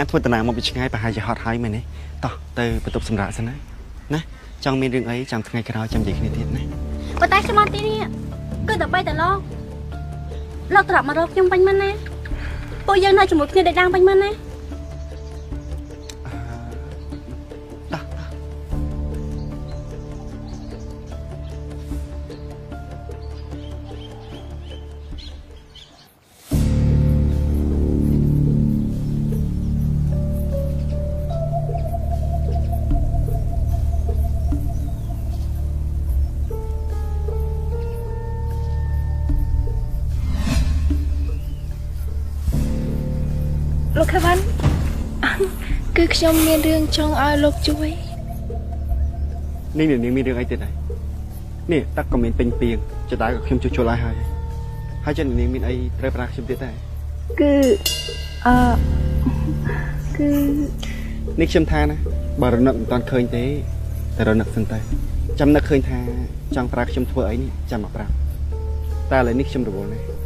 ណាធ្វើដំណើរមកពីឆ្ងាយប្រហែលជាហត់ហើយមែនទេតោះទៅបន្ទប់សម្រាប់សិនណាណាចង់មានរឿងអីចាំថ្ងៃក្រោយចាំនិយាយគ្នាទៀតណាប៉ុន្តែខ្ញុំមកទីនេះគឺដើម្បីតែលោកលោកត្រឡប់មករកខ្ញុំវិញមែនណាពួកយើងនៅជាមួយគ្នាដេកដាងវិញមែនណា លោកខេវិនគឺខ្ញុំមានរឿងចង់ឲ្យលោកជួយនេះនាងមានរឿងអីទៀតហើយនេះទឹកក៏មានពេញពីងចដៅក៏ខ្ញុំជួសជុលឲ្យហើយហើយចិននាងមានអីត្រូវប្រាខ្ញុំទៀតដែរគឺអឺគឺនេះខ្ញុំថាណាបើរនឹកមិនតាន់ឃើញទេតែរនឹកសិនតែចាំនឹកឃើញថាចង់ប្រាខ្ញុំធ្វើអីនេះចាំមកប្រាប់តែឥឡូវនេះខ្ញុំរវល់ណាស់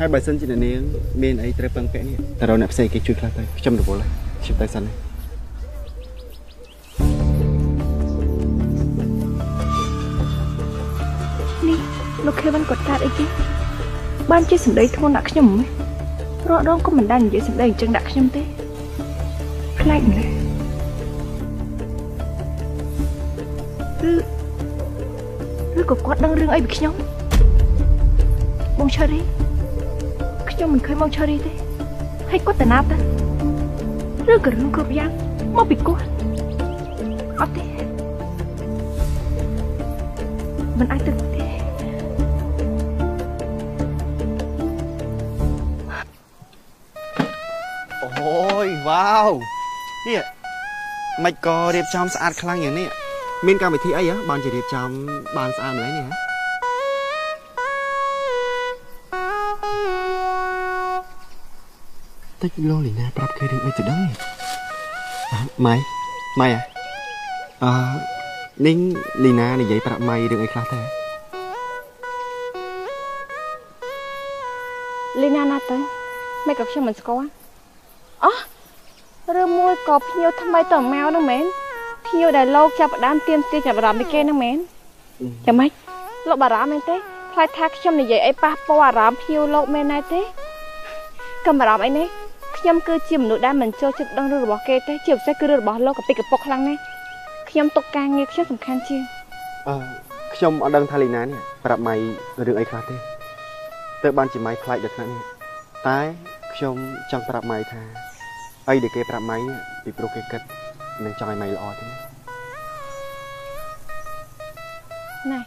ហើយបើសិនជាអ្នកនាងមានអីត្រូវពឹងពាក់នេះតែរកអ្នកផ្សេងគេជួយខ្លះទៅខ្ញុំរវល់ហើយខ្ញុំទៅសិនណានេះលោកខេវិនគាត់កាត់អីគេបានជាសម្ដីធ្ងន់ដាក់ខ្ញុំហ្មងរកដងក៏មិនដែលនិយាយសម្ដីអញ្ចឹងដាក់ខ្ញុំទេខ្លាចម្ល៉េះឬឬក៏គាត់ដឹងរឿងអីពីខ្ញុំបងឆារី ខ្ញុំមិនឃើញបងឆារីទេហើយគាត់ទៅណាទៅឬក៏រឿងគ្រប់យ៉ាងមកពីគាត់អត់ទេមិនអាចទៅទេអូយវ៉ាវនេះមិនក៏រៀបចំស្អាតខ្លាំងយ៉ាងនេះមានកម្មវិធីអីហ៎បានជារៀបចំបានស្អាតម្ល៉េះនេះហ៎ តិចលោលីណាប្រាប់គេរឿងអីទៅដឹងម៉ៃម៉ៃអឺនេះលីណានិយាយប្រាប់ម៉ៃរឿងអីខ្លះទេលីណាណាទៅមិនក៏ខ្ញុំមិនស្គាល់អូឬមួយក៏ភ្ញៀវថ្មីទៅមកហ្នឹងមែនភ្ញៀវដែលលោកចាប់ផ្ដើមទៀមទាចាប់អារម្មណ៍ពីគេហ្នឹងមែនយ៉ាងម៉េចលោកបារម្ភមែនទេខ្លាចថាខ្ញុំនិយាយអីប៉ះពាល់អារម្មណ៍ភ្ញៀវលោកមែនណាទេកុំបារម្ភអីនេះ ខ្ញុំគឺជាមនុស្សដែលមិនចូលចិត្តដឹងរឿងរបស់គេទេជាពិសេសគឺរឿងរបស់លោកកពីកពុកខ្លាំងណាស់ខ្ញុំទុកការងារខ្ញុំសំខាន់ជាងអឺខ្ញុំអត់ដឹងថាលីណានេះប្រាប់ម៉ៃរឿងអីខ្លះទេទៅបានជាម៉ៃខ្លាចដល់ថ្នាក់នេះតែខ្ញុំចង់ប្រាប់ម៉ៃថាអីដែលគេប្រាប់ម៉ៃនេះពីព្រោះគេគិតនឹងចង់ឲ្យម៉ៃល្អទេណាណែ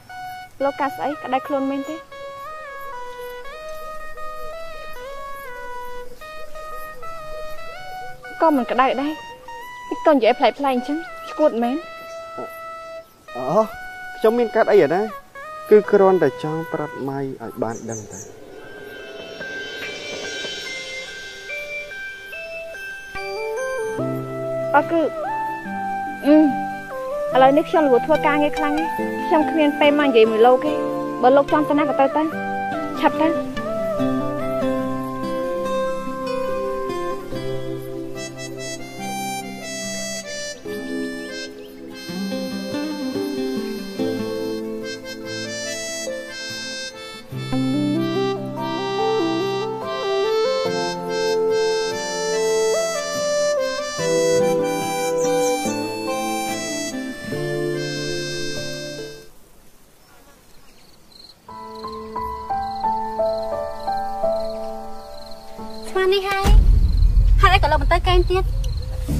លោកកាស្អីក្តៅខ្លួនមែនទេ ក៏មិនក្តៅដែរនេះក៏និយាយផ្លែផ្លែអញ្ចឹងឈួតមែនអូខ្ញុំមានកាត់អីអាណាគឺគ្រាន់តែចង់ប្រាប់ម៉ៃឲ្យបានដឹងតែអត់គឺអឺឥឡូវនេះខ្ញុំរវល់ធ្វើការងារខ្លាំងណាស់ខ្ញុំគ្មានពេលមកនិយាយមួយលោកទេបើលោកចង់ទៅណាក៏ទៅទៅឆាប់ទៅ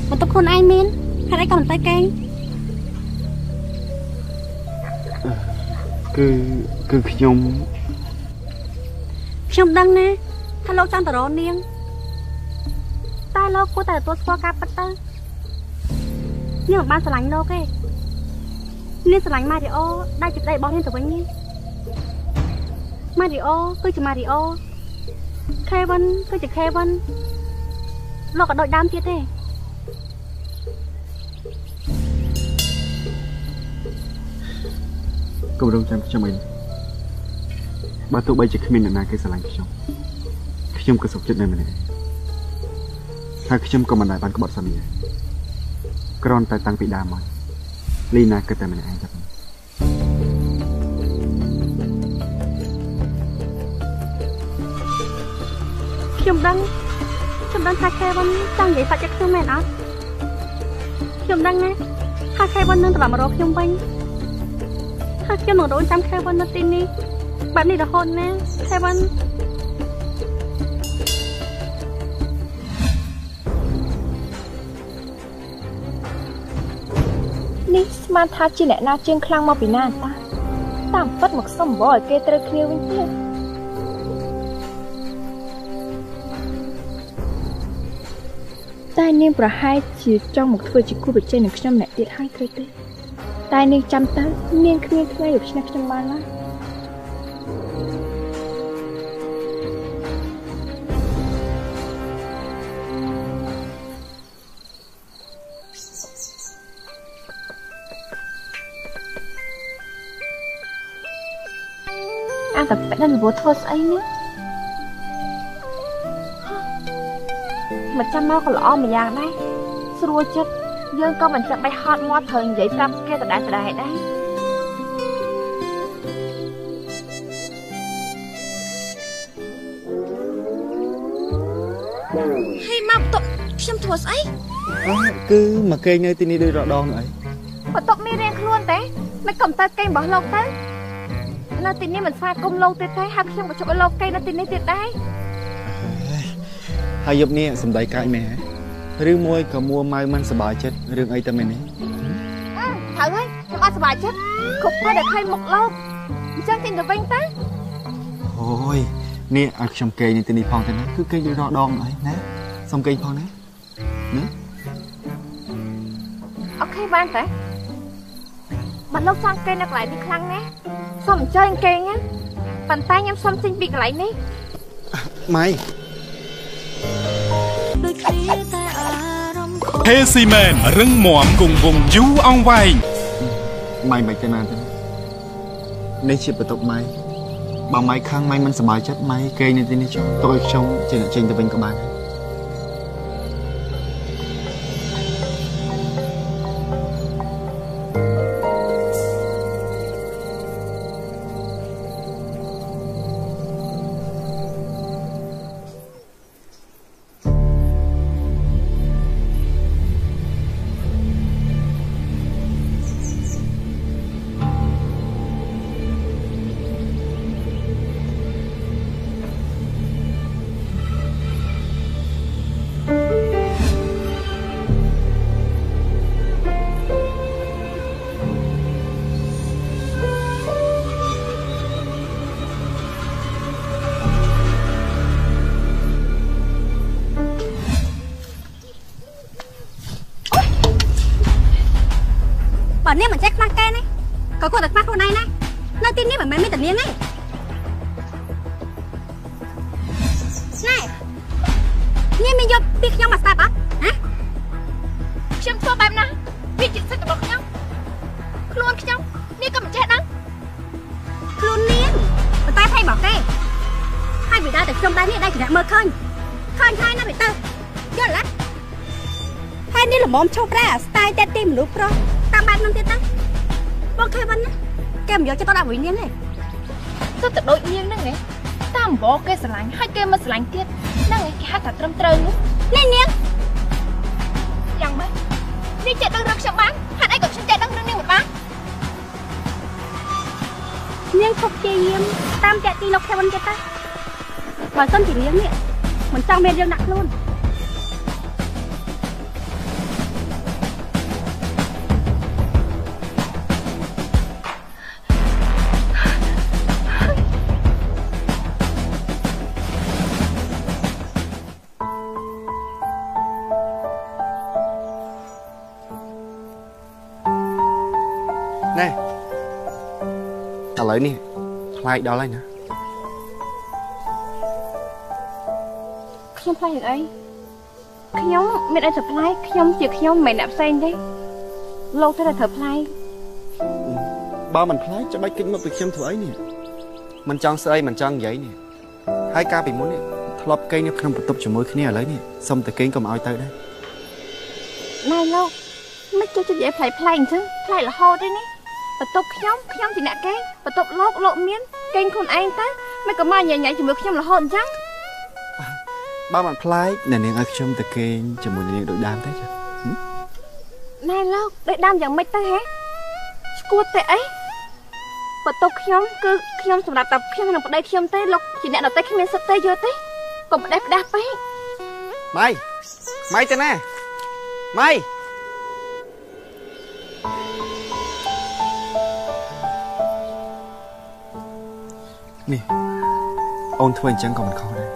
បន្ទុកខ្លួនឯងមានហេតុអីក៏មិនទៅកេងគឺគឺខ្ញុំខ្ញុំដឹងណាថាលោកចង់ទៅរកនាងតែលោកគួរតែទទួលស្គាល់ការពិតទៅនាងមិនបានស្រឡាញ់លោកទេនាងស្រឡាញ់ម៉ារីអូដែលជាប្តីរបស់នាងទៅវិញនេះម៉ារីអូគឺជាម៉ារីអូខេវិនគឺជាខេវិនលោកក៏ដូចដើមទៀតទេ គម្រោងចាំខ្ញុំអីបើទោះបីជាគ្មានអ្នកណាគេស្រឡាញ់ខ្ញុំខ្ញុំក៏សុខចិត្តនៅម្នាក់ហើយខ្ញុំក៏មិនដែលបានក្បត់សន្យាគ្រាន់តែតាំងពីដើមមកលីណាគិតតែម្នាក់ឯងតែប៉ុណ្ណឹងខ្ញុំដឹងខ្ញុំដឹងថាខេវិនចង់និយាយសាច់ចិត្តខ្ញុំមែនអត់ខ្ញុំដឹងណាថាខេវិននឹងត្រឡប់មករកខ្ញុំវិញ ហើយខ្ញុំនឹងរងចាំខេវិននៅទីនេះបែបនេះរហូតណាខេវិននេះស្មានថាជាអ្នកណាជាងខ្លាំងមកពីណាតាតាមពិតមកសុំបឲ្យគេត្រូវគ្នាវិញទៀតតែនាងប្រហែលជាចង់មកធ្វើជាគូប្រជែងនឹងខ្ញុំអ្នកទៀតហើយត្រូវទេ តែនាងចាំទៅនាងគ្មានថ្ងៃរកឈ្នះខ្ញុំបានឡើយអាតែពេកនឹងរវល់ធ្វើស្អីនេះមកចាំមកក៏ល្អម្យ៉ាងដែរស្រួលចិត្ត យើងក៏មិនចាំបាច់ហត់មាត់ត្រូវនិយាយប្រាប់គេដដែលដដែលដែរហេមកបន្ទប់ខ្ញុំធ្វើស្អីអើគឺមកគេងនៅទីនេះដូចរដងនោះអីបន្ទប់នេះរៀងខ្លួនទេមិនកំតើកេងរបស់លោកទៅនៅទីនេះមិនស្វាគមន៍លោកទេទេហើយខ្ញុំក៏ជប់ឲ្យលោកកេងនៅទីនេះទៀតដែរហើយយប់នេះសំដីកាចមែនហ៎ ឬមួយក៏មួម៉ៅមិនសប្បាយចិត្តរឿងអីទៅមែននេះអើត្រូវហើយខ្ញុំអត់សប្បាយចិត្តគ្រប់ពេលដែលឃើញមុខលោកអញ្ចឹងចេញទៅវិញទៅអូយនេះឲ្យខ្ញុំគេងនៅទីនេះផងទៅណាគឺគេងដូចរដងនោះអីណាសុំគេងផងណាណាអូខេបានទេបើលោកចង់កេងនៅកន្លែងនេះខ្លាំងណាស់សូមអញ្ជើញកេងណាប៉ុន្តែខ្ញុំសូមចេញពីកន្លែងនេះម៉ៃដូចគ្នាតែ អារម្មណ៍ខុសហេស៊ីមែនរឹងមាំគង់វង្សយូរអង្វែងម៉ៃមិនទៅណាទេនេះជាបន្ទប់ម៉ៃបើម៉ៃខាងម៉ៃមិនសប្បាយចិត្តម៉ៃគេងនៅទីនេះចុះទុកឲ្យខ្ញុំចេញចេញទៅវិញក៏បានដែរ តាមតាក់ទីលោកខេវិនទៀតទៅបើសិនជានាងនេះមិនចង់មានរឿងដាក់ខ្លួន ខ្លាយដល់ហើយណាខ្ញុំផ្លាយយ៉ាងអីខ្ញុំមានអីទៅផ្លាយខ្ញុំជាខ្ញុំមិនមែនអ្នកផ្សេងទេលោកទៅតែត្រូវផ្លាយបើមិនខ្លាយចាំបាច់គិតមកពីខ្ញុំធ្វើអីនេះមិនចង់ស្អីមិនចង់និយាយនេះហើយកាលពីមុននេះធ្លាប់គេងនៅក្នុងបន្ទប់ជាមួយគ្នាឥឡូវនេះសុំតែគេងកុំឲ្យទៅដែរណែលោកមិនចូលចិត្តនិយាយផ្លាយផ្លាយអញ្ចឹងផ្លាយរហូតទេនេះបន្ទប់ខ្ញុំខ្ញុំជាអ្នកគេងបន្ទប់លោកលោកមាន គេងខ្លួនឯងតើមិនក៏មកញ៉ៃញ៉ៃជាមួយខ្ញុំរហូតអញ្ចឹងបើមិនខ្លាយអ្នកនាងឲ្យខ្ញុំទៅគេងជាមួយនាងដូចដើមទេចាណែលោកដូចដាំយ៉ាងម៉េចទៅហេស្គួតតែអីបន្ទប់ខ្ញុំគឺខ្ញុំសម្រាប់តែខ្ញុំនិងប្តីខ្ញុំទេលោកជាអ្នកដទៃគ្មានសិទ្ធទេយល់ទេកុំផ្ដេសផ្ដាស់ពេកម៉ៃម៉ៃទៅណាម៉ៃ នេះអូនធ្វើអញ្ចឹងក៏មិនខុសដែរ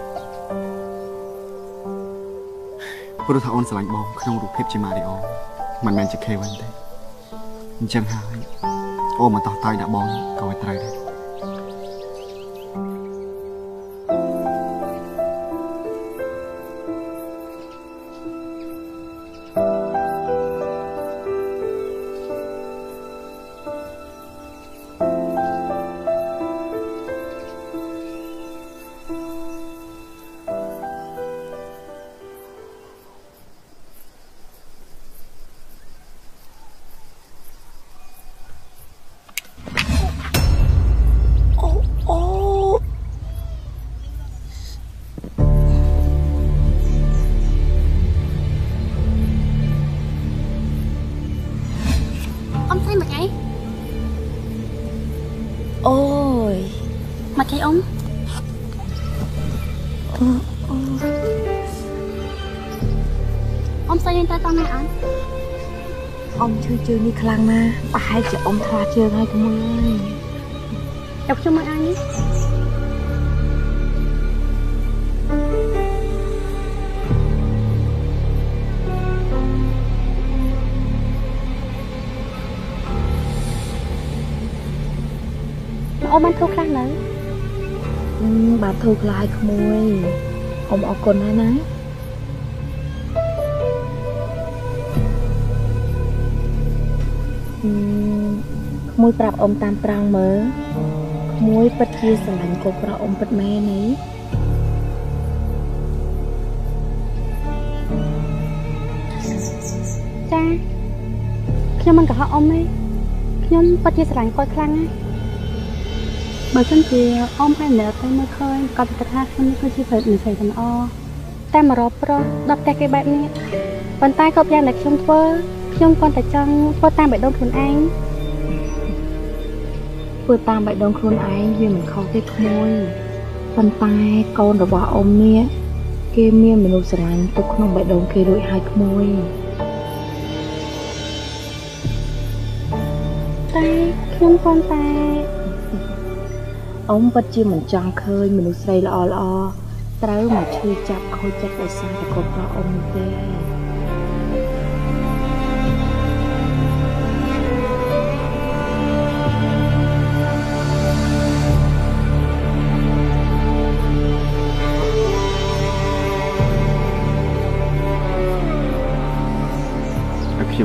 ព្រោះថាអូនស្រឡាញ់បងក្នុងរូបភាពជាម៉ារីអូមិនមែនជាខេវិនទេអញ្ចឹងហើយអូនមកតោះតាយដាក់បងក៏វាត្រូវដែរ ជើងនេះខ្លាំងណាស់ប្រហែលជាអ៊ំថ្លាជើងហើយក្មួយអើយយកខ្ញុំមកអញនេះអូបានធូរខ្លះនៅអឺបាទធូរខ្លាយក្មួយអ៊ំអរគុណហើយណា ប្រាប់អ៊ំតាមត្រង់មើលក្មួយពិតជាស្រឡាញ់កូនប្រុសអ៊ំពិតមែនទេចាខ្ញុំមិនកុហកអ៊ំទេខ្ញុំពិតជាស្រឡាញ់គាត់ខ្លាំងណាស់បើសិនជាអ៊ំឲ្យនៅទៅមើលឃើញគាត់គិតថាខ្ញុំនេះគឺជាប្រិយនិស្ស័យទាំងអតែមករកប្រុសដល់ផ្ទះគេបែបនេះប៉ុន្តែគ្រប់យ៉ាងដែលខ្ញុំធ្វើខ្ញុំគ្រាន់តែចង់ធ្វើតាមបេះដូងខ្លួនឯង ធ្វើតាមបេះដូងខ្លួនឯងវាមិនខុសទេក្មួយប៉ុន្តែកូនរបស់អ៊ំនេះគេមានមនុស្សស្រឡាញ់ទុកក្នុងបេះដូងគេរួចហើយក្មួយតែខ្ញុំគ្រាន់តែអ៊ំពិតជាមិនចង់ឃើញមនុស្សស្រីល្អល្អត្រូវមកឈឺចាប់ខូចចិត្តដោយសារតែកូនប្រុសអ៊ំនោះទេ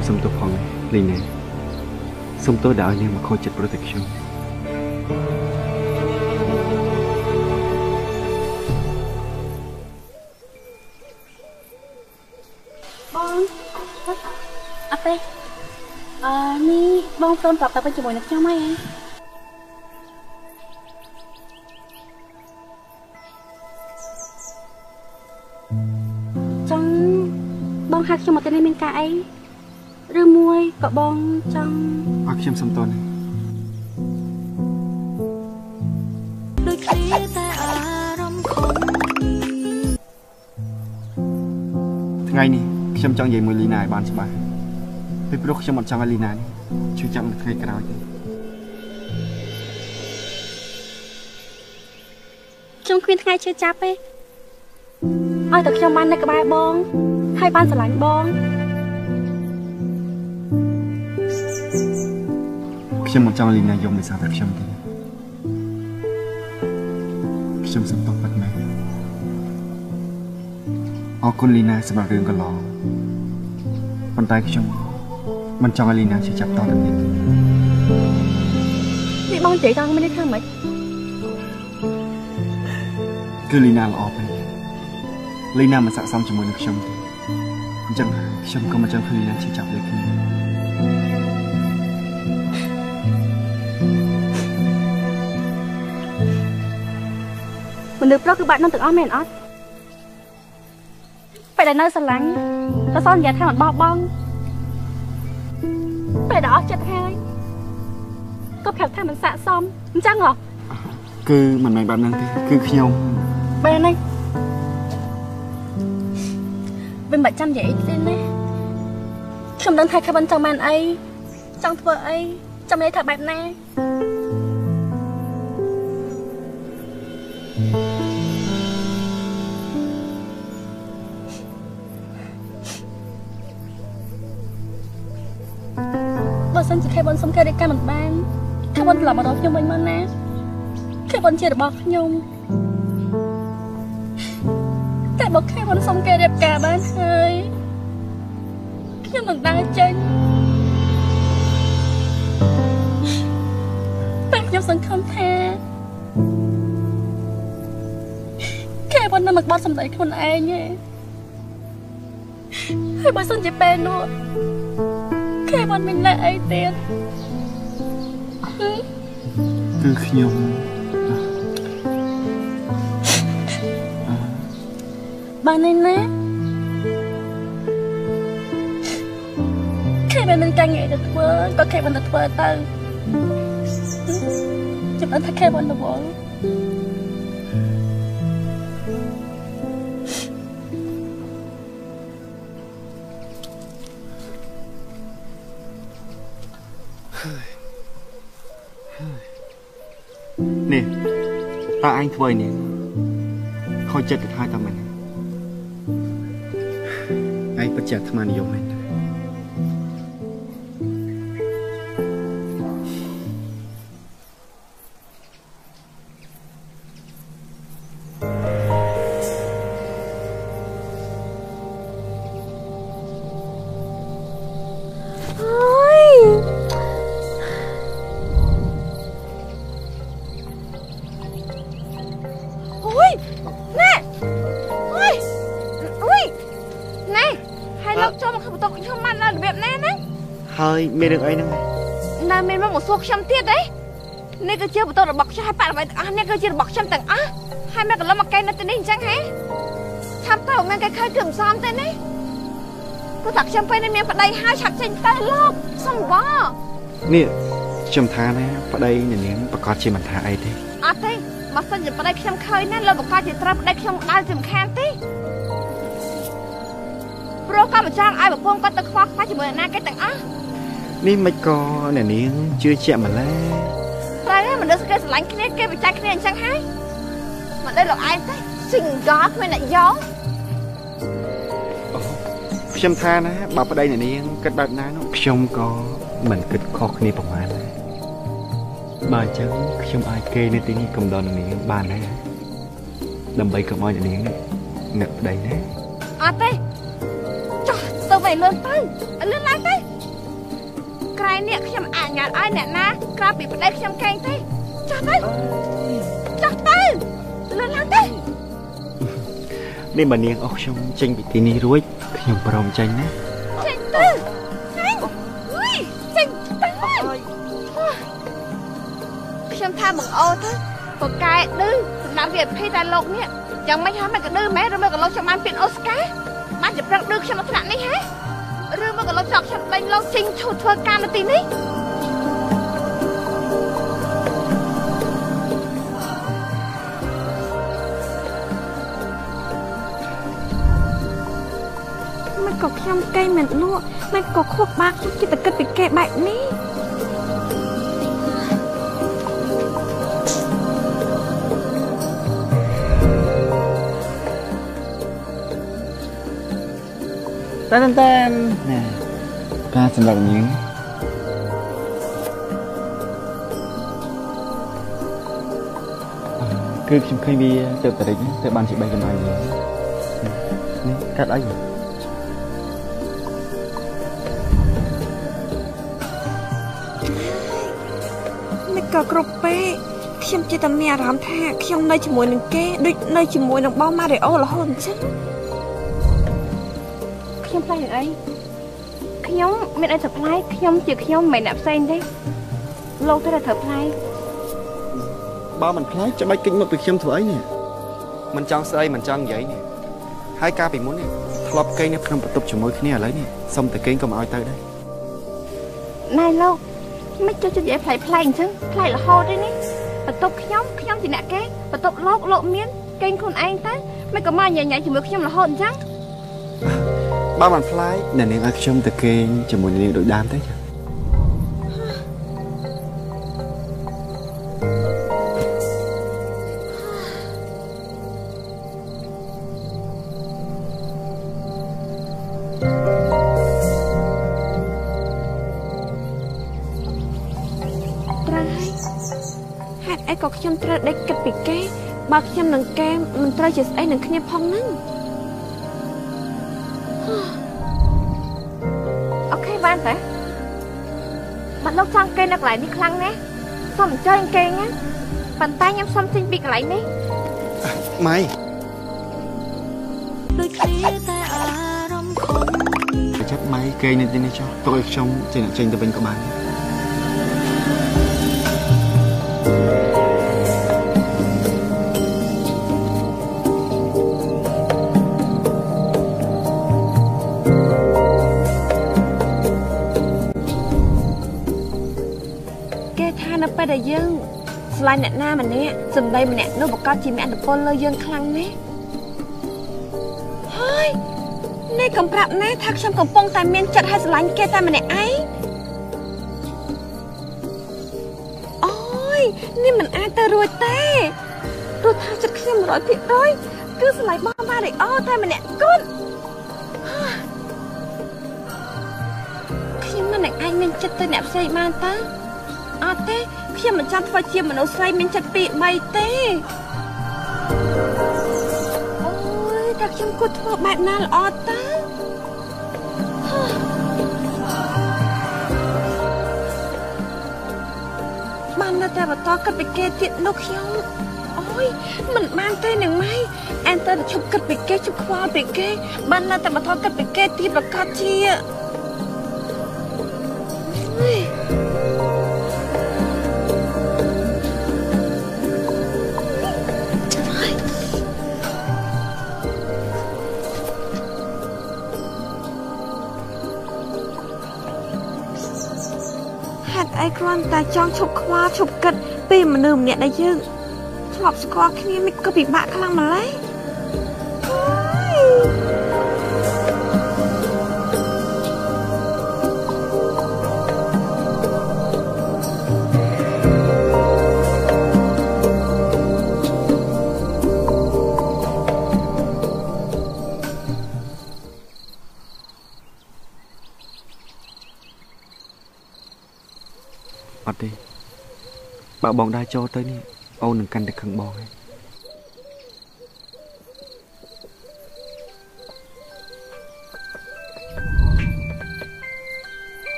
ខ្ញុំសុំទោសផងលីងណាសុំទោសដែលឲ្យនាងមកខូចចិត្តប្រតិខ្ញុំបងអត់ទេអឺនេះបងព្រមប្រាប់ទៅវិញជាមួយនឹងខ្ញុំហើយហ៎ចង់បងហៅខ្ញុំមកទីនេះមានការអី ឬមួយក៏បងចង់អរខ្ញុំសុំទោសណាដូចគ្នាតែអារម្មណ៍ខំថ្ងៃនេះខ្ញុំចង់និយាយមួយលីណាឲ្យបានច្បាស់ពីព្រោះខ្ញុំអត់ចង់ឲ្យលីណានេះជួយចាំនៅថ្ងៃក្រោយទេខ្ញុំគ្មានថ្ងៃជឿចាប់ទេឲ្យតែខ្ញុំបាននៅក្បែរបង ហើយបានស្រឡាញ់បង ខ្ញុំមិនចង់ឲ្យលីណាយំដោយសារតែខ្ញុំទេខ្ញុំសុំទោសបាត់មែនអរគុណលីណាសម្រាប់រឿងកន្លងប៉ុន្តែខ្ញុំមិនចង់ឲ្យលីណាជឿចាប់តទៅទៀតនេះបងនិយាយដល់មិននេះធ្វើម៉េចគឺលីណាល្អពេកលីណាមិនស័ក្តិសមជាមួយនឹងខ្ញុំទេអញ្ចឹងខ្ញុំក៏មិនចង់ឲ្យលីណាជឿចាប់ដូចគ្នា មនុស្សប្រុសគឺបាត់នឹងទាំងអស់មែនអត់ពេលដែលនៅស្រឡាញ់ក៏សន្យាថាមិនបោះបង់ពេលដែលអស់ចិត្តហើយក៏ប្រាប់ថាមិនស័ក្តិសមអញ្ចឹងហ៎គឺមិនមែនបែបហ្នឹងទេគឺខ្ញុំបែរនេះវិញមិនចាំនិយាយទេណាខ្ញុំដឹងថាខែមិនចង់បានអីចង់ធ្វើអីចាំនិយាយថាបែបណា ខេបនសុំគេរៀបការមិនបានខេបនត្រឡប់មកដល់ខ្ញុំវិញមកណាខេបនជារបស់ខ្ញុំតែបើខេមិនសុំគេរៀបការបានហើយខ្ញុំនឹងដើរចេញតែខ្ញុំសង្ឃឹមថាខេមិននឹងមកបត់សម្ដីខ្លួនឯងទេហើយបើសិនជាពេលនោះ ខេមិនមានលើអីទៀតគឺខ្ញុំបាននេះណាខេមិនមានការងារទៅធ្វើក៏ខេមិនទៅធ្វើទៅចាំអត់ថាខេមិនទៅ តើអញធ្វើឲ្យនាងខូចចិត្តទៅហើយតើមែនឯងពិតជាអាត្មានិយមមែនទេ ហើយមានរឿងអីហ្នឹងណែមានមកមកសួរខ្ញុំទៀតទេនេះគឺជាបន្ទប់របស់ខ្ញុំហើយបាក់អ្វីទាំងអស់នេះគឺជារបស់ខ្ញុំទាំងអស់ហើយមានកន្លងមកកែនៅទីនេះអញ្ចឹងហ៎ឆាប់ទៅមានគេឃើញគ្រឿងផ្សំទេណាព្រោះតែខ្ញុំពេលនេះមានប្តីហើយឆាប់ចេញទៅលោកសំវរនេះខ្ញុំថាណាប្តីអ្នកនាងប្រកាសជាមិនថាអីទេអត់ទេបើសិនជាប្តីខ្ញុំឃើញណាលោកបកាជាត្រូវប្តីខ្ញុំដើរជាមិនខានទេព្រោះគាត់មិនចង់ឲ្យប្រពន្ធគាត់ទៅខ្វល់ខ្វាយជាមួយអ្នកណាគេទាំងអស់ នេះមិនក៏អ្នកនាងជឿជាក់ម្ល៉េះត្រូវហើយមនុស្សគេស្រឡាញ់គ្នាគេបច្ចេកគ្នាអញ្ចឹងហើយមិនដឹងលោកឯងទេ single គ្មានអ្នកយកខ្ញុំថាណាបើប្តីអ្នកនាងគិតបែបណានោះខ្ញុំក៏មិនគិតខុសគ្នាប្រហែលដែរបើអញ្ចឹងខ្ញុំអាចគេនៅទីនេះកំដរអ្នកនាងបានដែរដើម្បីកុំឲ្យអ្នកនាងនឹកប្តីណាអត់ទេចុះទៅវិញលឿនទៅឲ្យលឿនឡើងទៅ ក្រែងនេះខ្ញុំអនុញ្ញាតឲ្យអ្នកណាក្រៅពីប្តីខ្ញុំកេងទេចុះទៅចុះទៅលឿនឡើងទៅនេះបើនាងអស់ខ្ញុំចេញពីទីនេះរួចខ្ញុំព្រមចេញណាចេញទៅចេញអុយចេញទៅខ្ញុំថាបងអូទៅពូកែឌឺសម្រាប់វាភេទតែលោកនេះយ៉ាងម៉េចហើយមិនក៏ឌឺមែនឬមកក៏លោកចាំបានពានអូស្ការបានជាប្រឹកឌឺខ្ញុំមកថ្នាក់នេះហ៎ ឬមកក៏លោកចង់ខ្ញុំដេញលោកចេញឈូតធ្វើការនៅទីនេះមិនក៏ខ្ញុំកេងមិនលក់មិនក៏ខួបបាក់ខ្ញុំចិត្តតែគិតពីគេបែបនេះ តែនតែនណាការសម្រាប់នាងអឺគឺខ្ញុំឃើញវាទៅបរិចទៅបានជា3កម្លាំងនេះនេះកាត់អីមិនក៏គ្រប់ពេកខ្ញុំចិត្តតែមានអារម្មណ៍ថាខ្ញុំនៅជាមួយនឹងគេដូចនៅជាមួយនឹងបងម៉ារីអូរហូតអញ្ចឹង ខ្ញុំផ្លែនឹងអីខ្ញុំមានអីទៅផ្លែខ្ញុំជាខ្ញុំមិនមែនអ្នកផ្សេងទេលោកទៅតែត្រូវផ្លែបើមិនខ្លាចច្បាច់កិច្ចមកពីខ្ញុំធ្វើអីនេះមិនចង់ស្អីមិនចង់និយាយនេះហើយការពីមុននេះធ្លាប់កេងនៅក្នុងបន្ទប់ជាមួយគ្នាឥឡូវនេះសុំតែកេងកុំឲ្យទៅដែរណែលោកមិនចុះចិត្តនិយាយផ្លែផ្លែអញ្ចឹងផ្លែរហូតទេនេះបន្ទប់ខ្ញុំខ្ញុំជាអ្នកគេបន្ទប់លោកលោកមានកេងខ្លួនឯងទៅមិនក៏មកញ៉ៃញ៉ៃជាមួយខ្ញុំរហូតអញ្ចឹង បើមិនខ្លាចអ្នកនាងឲ្យខ្ញុំទៅកេងជាមួយនាងដូចដើមទេចាត្រូវហើយហេតុអីក៏ខ្ញុំត្រូវដេកគិតពីគេបើខ្ញុំនឹងគេមិនត្រូវជាស្អីនឹងគ្នាផងហ្នឹង លោកចង់គេនៅកន្លែងនេះខ្លាំងណាស់សុំអញ្ជើញគេណាប៉ុន្តែខ្ញុំសុំចេញពីកន្លែងនេះម៉ៃដូចគ្នាតែអារម្មណ៍ខំទៅចាប់ម៉ៃកេងនៅទីនេះចុះទុកឲ្យខ្ញុំចេញចេញទៅវិញក៏បាន ស្រឡាញ់អ្នកណាម្នាក់សម្ដីម្នាក់នោះប្រកាសជាមានអត្តពលលើយើងខ្លាំងណាស់ហើយនេះកំប្រាប់ណាថាខ្ញុំកំពុងតែមានចិត្តឲ្យស្រឡាញ់គេតែម្នាក់ឯងអូយនេះមិនអាចទៅរួចទេព្រោះថាចិត្តខ្ញុំ100%គឺស្រឡាញ់បងម៉ារីអូតែម្នាក់គត់ខ្ញុំមិនអាចមានចិត្តទៅអ្នកផ្សេងបានតើ អត់ទេខ្ញុំមិនចង់ធ្វើជាមនុស្សស្រីមានចិត្តពីរបីទេអូយតែខ្ញុំគួរធ្វើបែបណាល្អតើបាននៅតែបន្តគិតពីគេទៀតនោះខ្ញុំអូយមិនបានទេនឹងម៉ៃអែនទៅឈប់គិតពីគេឈប់ខ្វល់ពីគេបាននៅតែបន្តគិតពីគេទៀតប្រកាសជា រាន់តែចង់ឈប់ខ្វល់ឈប់គិតពីមនុស្សម្នាក់ដែលយើងធ្លាប់ស្គាល់គ្នាមិនក៏ពិបាកខ្លាំងម្ល៉េះ បើបងដើរចូលទៅនេះអូននឹងកាន់តែខឹងបងហើយ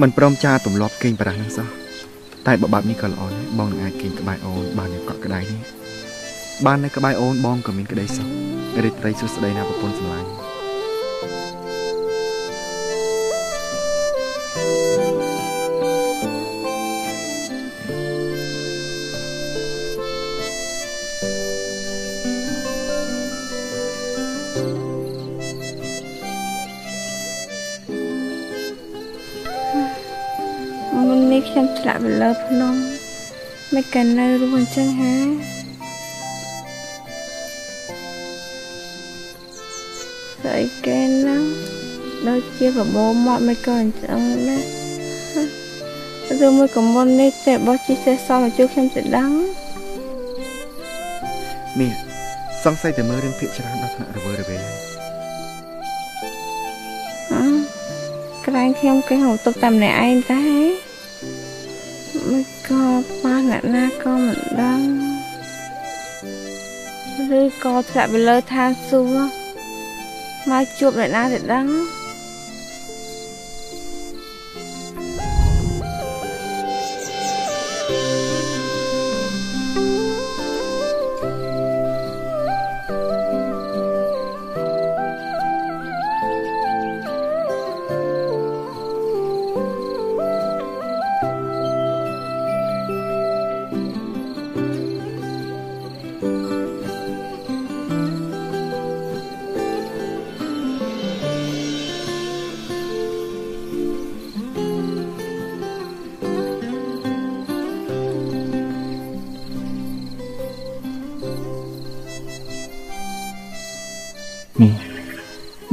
មិនព្រមចាទម្លាប់គេងប្រាស់នឹងសោះតែបើបែបនេះក៏ល្អដែរបងនឹងអាចគេងក្បែរអូនបាននៅកក់ក្ដៅនេះបាននៅក្បែរអូនបងក៏មានក្តីសុខរីករាយសួស្តីណាប្រពន្ធសម្លាញ់ ននេះខ្ញុំឆ្លាក់ទៅលើភ្នំមិនក៏នៅរស់អញ្ចឹងហាស្អីគេហ្នឹងដូចជាបបោមាត់មិនក៏អញ្ចឹងដែរឬមួយក៏មុននេះតែបោះជីសេះសមមកជួយខ្ញុំទៅដឹងនេះសង្ស័យតែមើលរឿងភាគច្រើនដល់ថ្នាក់រវើរវេហើយអឺក្រែងខ្ញុំគេហៅទុកតែម្នាក់ឯងតែមិ នក៏ប៉ះអ្នកណាក៏មិនដឹងឬក៏ធ្លាក់ទៅលើឋានសួគ៌មកជួបអ្នកណាទៅដឹង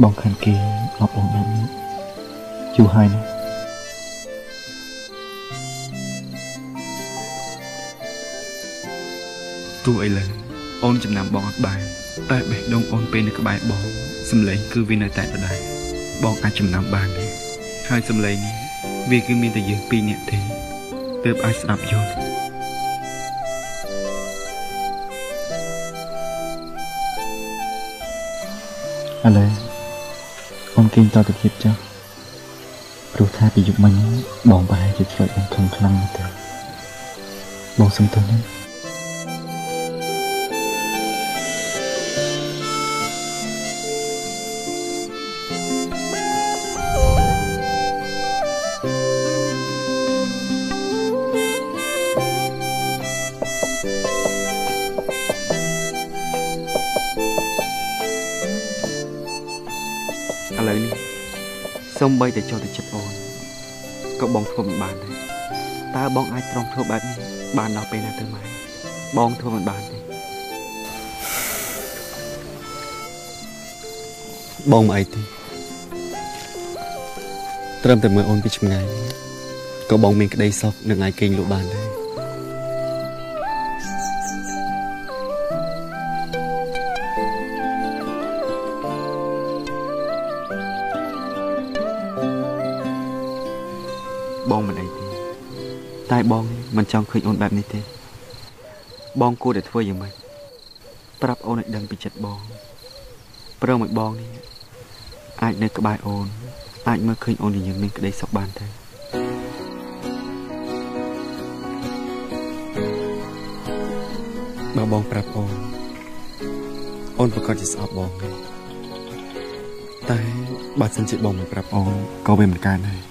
បងខានគេអបអូនបែបនេះយូរហើយណាទោះឥឡូវអូនចំណាំបងអត់បានតែបេះដូងអូនពេលនៅក្បែរបងសំឡេងគឺវានៅតែដដែលបងអាចចំណាំបានទេហើយសំឡេងនេះវាគឺមានតែយើងពីរនាក់ទេទើបអាចស្ដាប់យល់ឥឡូវអូន គេងតទៅទៀតចុះព្រោះថាពីយប់មិញបងប្រហែលជាឆ្លុយអូនខ្លាំងខ្លាំងណាស់ទៅបងសុំទោសណា សូម្បីតែចូលទៅចិត្តអូនក៏បងធ្វើមិនបានដែរតើបងអាចទ្រាំធ្វើបែបនេះបានដល់ពេលណាទៅម៉ែបងធ្វើមិនបានទេបងមិនអីទេត្រឹមតែមើលអូនពីចម្ងាយក៏បងមានក្តីសុខនឹងអាចគេងលក់បានដែរ តែបងមិនចង់ឃើញអូនបែបនេះទេ បងគួរតែធ្វើយ៉ាងម៉េចប្រាប់អូនឲ្យដឹងពីចិត្តបងព្រមឲ្យបងនេះអាចនៅក្បែរអូន អាចមើលឃើញអូននិយាយមានក្តីសុខបានទេបើបងប្រាប់អូនអូនប្រកាសជាស្អប់បងទេតែបើសិនជាបងមិនប្រាប់អូនក៏វាមិនកើតដែរ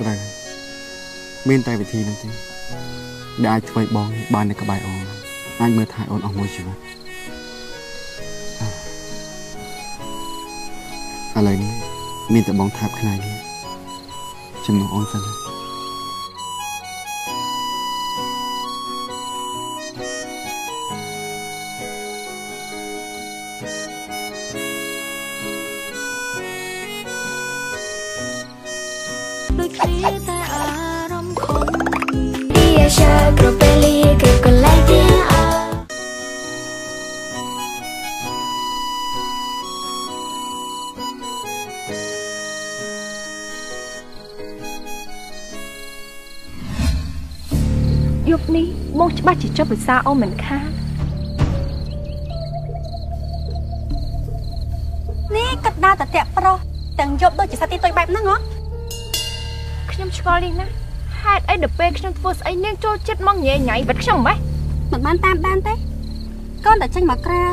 ត្រូវមានតែវិធីនោះទេដែលអាចធ្វើឲ្យបងបាននៅក្បែរអូនអាចមើលថែអូនអស់មួយជីវិតអ่ะឥឡូវនេះមានតែបងថាប់ខ្នែនេះជំនួសអូនសិនណា ច្បាស់ជាចុះពិសាអូនមិនខាននេះកាត់ដើរតតាក់ប្រុសទាំងយប់ដូចជាសត្វទីតុយបែបហ្នឹងហ៎ខ្ញុំឆ្ងល់នេះណាហេតុអីដល់ពេលខ្ញុំធ្វើស្អីនាងចូលចិត្តមកញ៉ៃញ៉ៃបាត់ខ្ញុំម៉េះមិនបានតាមដានទេកូនតែចេញមកក្រៅ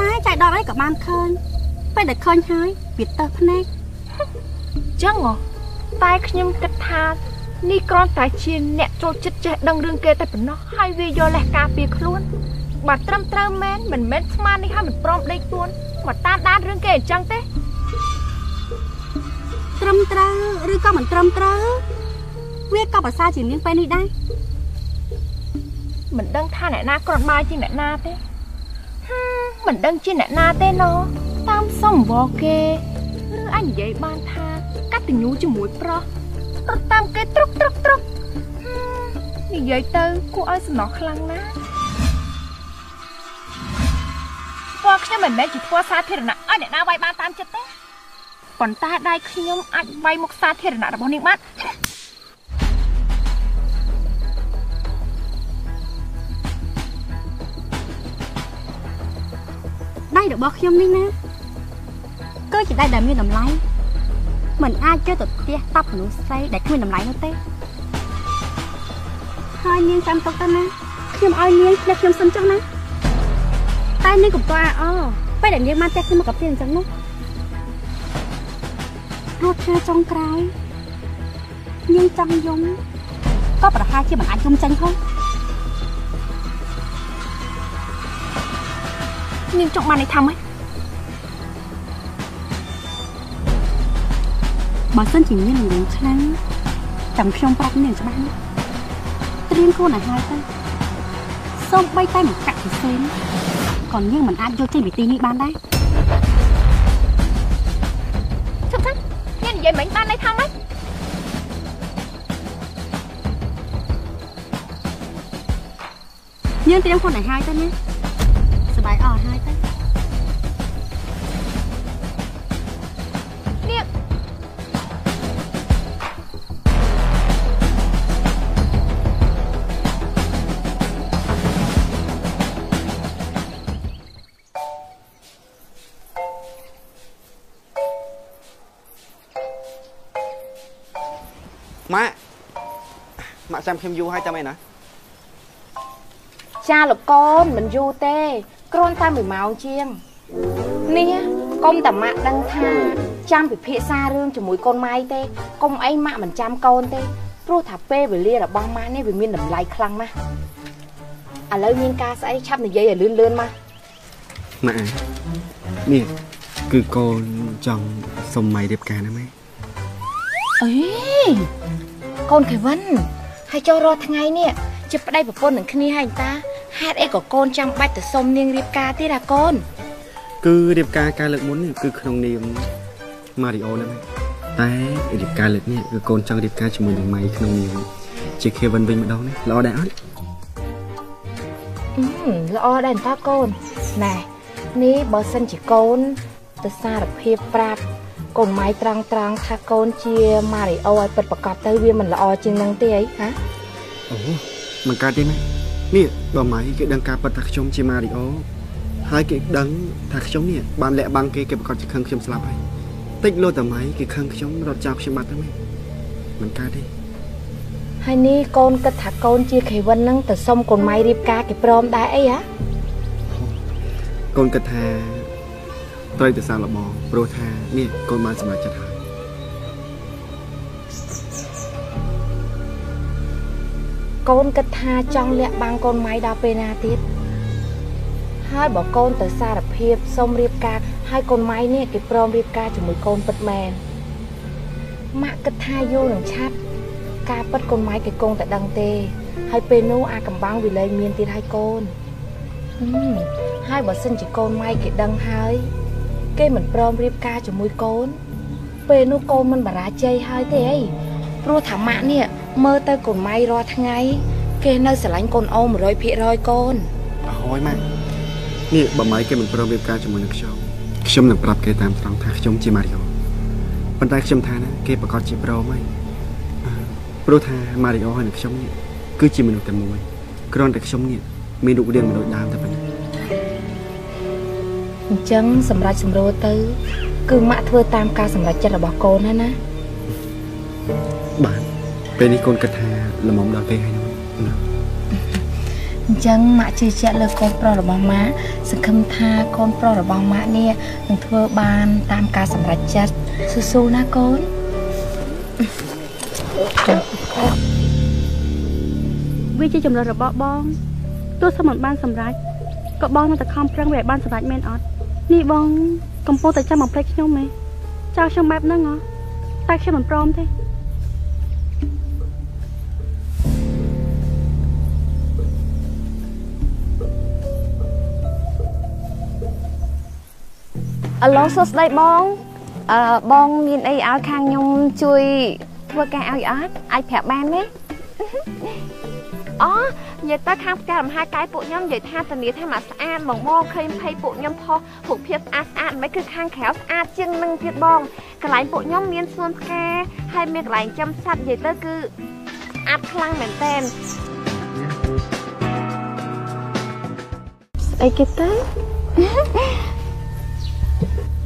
តែចៃដន្យអីក៏បានឃើញពេលដែលឃើញហើយវាទៅភ្នែកចឹងហ៎តែខ្ញុំគិតថា នេះគ្រាន់តែជាអ្នកចូលចិត្តចេះដឹងរឿងគេតែប៉ុណ្ណោះហើយវាយកលេសការពារខ្លួនបើត្រឹមត្រូវមែនមិនមែនស្មាននេះហើយមិនព្រមដេកទួនមកតាមដានរឿងគេអញ្ចឹងទេត្រឹមត្រូវឬក៏មិនត្រឹមត្រូវវាក៏ប្រសើរជាងនាងពេលនេះដែរមិនដឹងថាអ្នកណាគ្រាន់បាយជាងអ្នកណាទេហឹមមិនដឹងជាអ្នកណាទេណូតាមសំវរគេឬអញនិយាយបានថាកតញ្ញូជាមួយប្រុស រត់តាមគេត្រុកត្រុកត្រុកហឹមនិយាយទៅគួរឲ្យសំណោះខ្លាំងណាស់ពួកខ្ញុំមិនមែនជាធ្វើសាធារណៈឲ្យអ្នកណាវាយបានតាមចិត្តទេប៉ុន្តែដៃខ្ញុំអាចវាយមុខសាធារណៈរបស់នាងបានដៃរបស់ខ្ញុំនេះណាគឺជាដៃដែលមានតម្លៃ មិនអាចចូលទៅផ្ទះតប់មនុស្សស្រីដែលគ្មានតម្លៃនោះទេហើយនាងចាំទុកទៅណាខ្ញុំឲ្យនាងផ្លេចខ្ញុំសិនចុះណាតែនាងកុំតើអអពេលដែលនាងបានតែខ្ញុំមកកាផ្ទះអញ្ចឹងនោះរត់ធ្វើចុងក្រោយនាងចង់យំក៏ប្រហែលជាមិនអាចយំចេញផងនាងចង់បានន័យថាម៉េច បើសិនជាមានរឿងខ្លាំងចាំខ្ញុំប្រាប់នាងច្បាស់ណាត្រៀមខ្លួនឲ្យហើយទៅសូមបីតែមកកាក់ពិសេសក៏នាងមិនអាចយកចេញពីទីនេះបានដែរឈប់សិននាងនិយាយមិនបានន័យថាម៉េចនាងត្រៀមខ្លួនឲ្យហើយទៅណាសប្បាយអស់ឲ្យហើយ ម៉ាក់ម៉ាក់ចាំខ្ញុំយូរហើយតាមអីណាចាលោកកូនមិនយូរទេគ្រាន់តែ1ម៉ោងជាងនេះកុំតាម៉ាក់ដឹងថាចាំពិភាក្សារឿងជាមួយកូនម៉ៃទេកុំអីម៉ាក់មិនចាំកូនទេព្រោះថាពេលវេលារបស់ម៉ាក់នេះវាមានតម្លៃខ្លាំងណាស់ឥឡូវមានការស្អីឆាប់និយាយឲ្យលឿនលឿនមកម៉ាក់នេះគឺកូនចង់សុំម៉ៃរៀបការណាម៉ែអេ កូនខេវិនហើយចូលរាល់ថ្ងៃនេះជាប្តីប្រពន្ធនឹងគ្នាហើយតាហេតុអីក៏កូនចាំបាច់ទៅសុំនាងរៀបការទៀតអាកូនគឺរៀបការការលើកមុននេះគឺក្នុងនាមម៉ារីអូណាម៉ែតែរៀបការលើកនេះគឺកូនចង់រៀបការជាមួយនឹងម៉ៃក្នុងនាមជា Kevin វិញម្ដងនេះល្អដែរអត់អឺល្អដែរតើកូនណែនេះបើសិនជាកូនទៅសារភាពប្រាប់ កូនម៉ៃត្រង់ត្រង់ថាកូនជាម៉ារីអូឲ្យពិតប្រកបទៅវាមិនល្អជាងនឹងទេអីហាអូមិនកើតទេម៉ែនេះបើម៉ៃគេដឹងការពិតថាខ្ញុំជាម៉ារីអូហើយគេដឹងថាខ្ញុំនេះបានលាក់បាំងគេគេប្រកាសជាខឹងខ្ញុំស្លាប់ហើយតិចលោតែម៉ៃគេខឹងខ្ញុំរត់ចោលខ្ញុំបាត់ទៅម៉ែមិនកើតទេហើយនេះកូនគិតថាកូនជាខេវិនហ្នឹងទៅសុំកូនម៉ៃរៀបការគេព្រមដែរអីហ៎កូនគិតថាត្រូវទៅសាកល្បង ព្រោះថានេះកូនបានសម្រេចចិត្តហើយកូនគិតថាចង់លាក់បាំងកូនម៉ៃដល់ពេលណាទៀតហើយបើកូនទៅសារភាពសុំរៀបការហើយកូនម៉ៃនេះគេព្រមរៀបការជាមួយកូនពិតមែនម៉ាក់គិតថាយូរនឹងឆាប់ការពិតកូនម៉ៃគេគង់តែដឹងទេ ហើយពេលនោះអាកំបាំងវាលែងមានទៀតហើយកូនហឹមហើយបើសិនជាកូនម៉ៃគេដឹងហើយ គេមិនព្រមរៀបការជាមួយកូន ពេលនោះកូនមិនបារាជ័យហើយទេអីព្រោះថាម៉ាក់នេះមើលទៅកូនម៉ៃរាល់ថ្ងៃ គេនៅស្រឡាញ់កូនអូ100%កូនអើយម៉ាក់នេះបើម៉ៃគេមិនព្រមរៀបការជាមួយនឹងខ្ញុំខ្ញុំនឹងប្រាប់គេតាមត្រង់ថាខ្ញុំជាម៉ារីអូប៉ុន្តែខ្ញុំថាណាគេប្រកាសជាព្រមហើយអឺព្រោះថាម៉ារីអូហើយនឹងខ្ញុំនេះគឺជាមនុស្សតែមួយគ្រាន់តែខ្ញុំនេះមានរូបរាងមិនដូចដើមតែប៉ុណ្ណឹង អញ្ចឹងសម្រាប់សម្រួលទៅ គឺម៉ាក់ធ្វើតាមការសម្រេចចិត្តរបស់កូនណាណាបាទពេលនេះកូនគិតថាល្មមដល់ពេលហើយនោះណាអញ្ចឹងម៉ាក់ជឿជាក់លើកូនប្រុសរបស់ម៉ាក់សង្ឃឹមថាកូនប្រុសរបស់ម៉ាក់នេះនឹងធ្វើបានតាមការសម្រេចចិត្តស៊ូៗណាកូនវាជាចំណុចរបស់បងទោះស្មិនបានសម្រេចក៏បងនៅតែខំប្រឹងវាឲ្យបានសម្រេចមែនអត់ នេះបងកំពុងតែចាំបំភ្លេចខ្ញុំហ៎ចោលខ្ញុំបែបហ្នឹងហ៎តែខ្ញុំមិនព្រមទេអាឡូសួស្ដីបងអឺបងមានអីឲ្យខាងខ្ញុំជួយធ្វើការឲ្យអត់អាចប្រាប់បានទេអូ និយាយទៅខាងផ្ទះលំហែកាយពួកខ្ញុំនិយាយថាធានាថាមកស្អាតបងបងឃើញភ័យពួកខ្ញុំផុសរូបភាពស្អាតស្អាតមិនគឺខាងក្រៅស្អាតជាងនឹងទៀតបងកន្លែងពួកខ្ញុំមានសួនផ្កាហើយមានកន្លែងចំសัตว์និយាយទៅគឺស្អាតខ្លាំងមែនតើស្អីគេទៅ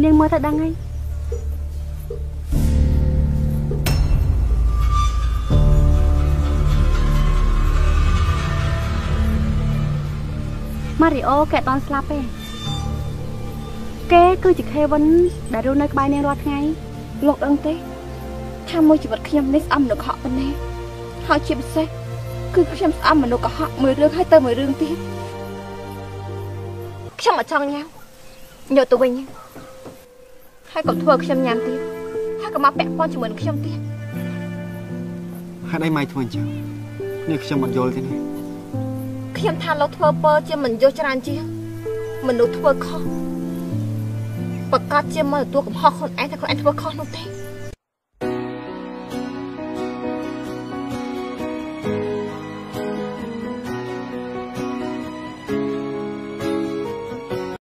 នាងមើលទៅដឹងហើយ ម៉ារីអូគេអត់តន់ស្លាប់ទេគេគឺជាខេវិនដែលរស់នៅក្បែរនាងរាល់ថ្ងៃលោកដឹងទេថាមួយជីវិតខ្ញុំនេះស្អប់មនុស្សកុហកប៉ុណ្ណេះហើយជាពិសេសគឺខ្ញុំស្អប់មនុស្សកុហកមួយរឿងហើយទៅមួយរឿងទៀតខ្ញុំអត់ចង់ញ៉ាំយកទៅវិញហើយក៏ធ្វើឲ្យខ្ញុំញ៉ាំទៀតហើយក៏មកពាក់ព័ន្ធជាមួយនឹងខ្ញុំទៀតហេតុអីម៉ៃធ្វើអញ្ចឹងនេះខ្ញុំអត់យល់ទេណា ខ្ញុំថាលោកធ្វើពើជាមិនយកច្រើនជាងមនុស្សធ្វើខុសប្រកាសជាមកទទួលកំហុសខ្លួនឯងថាខ្លួនឯងធ្វើខុសនោះទេ